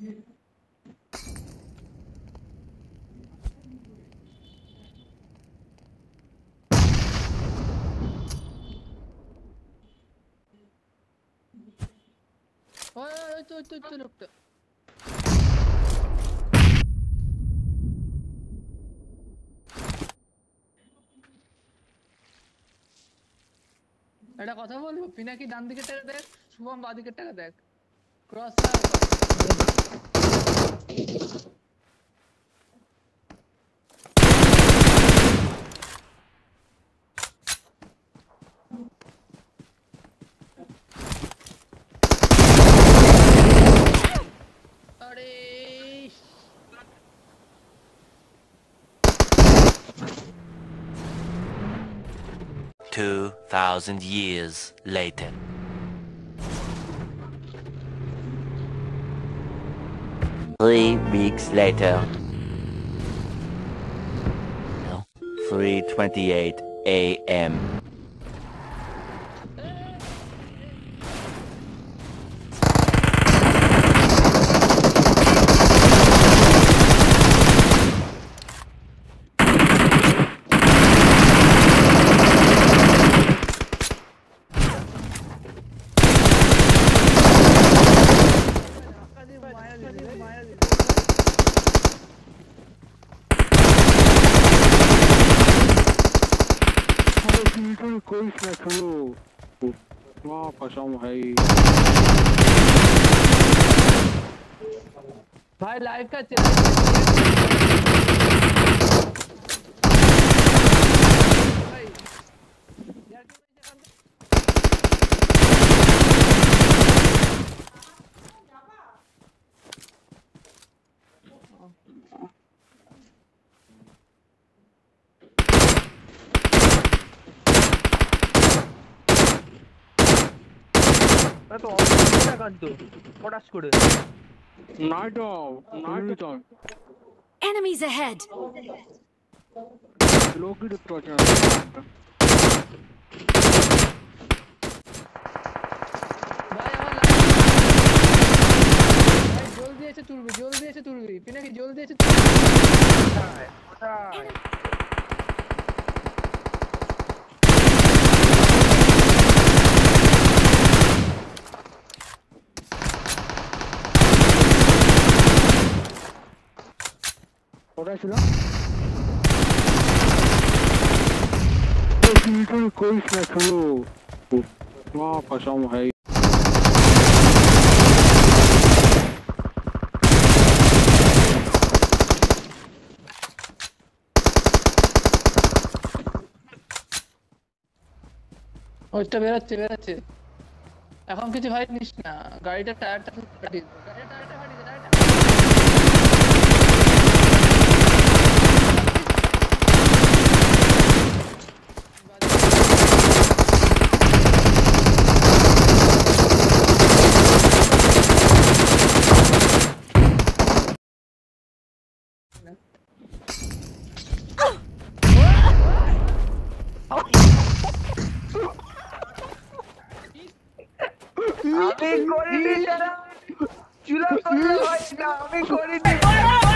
তো একটা কথা বলবো পিনাকি ডান দিকে টাকা দেখ শুভম বা দিকে টাকা দেখ cross 2,000 years later. Three weeks later. 3.28 a.m. कोई ना करो वहाँ फंसा हूँ भाई भाई लाइव का चला তো অনেক কান্ত পটাশ করে night night Enemies ahead. Loki destruction. জলদি এসে তুলবি জলদি এসে তুলবি পিনাকি জলদি এসে তুলবি কোথায় কোথায় ওরা ছিল এইদিকে কোনো স্নেক হলো ও সোপা পাশাও রেই ওটা বের হচ্ছে বের হচ্ছে এখন কিছু হয়নি না গাড়িটা টায়ারটা কাট দিই you love me, you love me, you love me,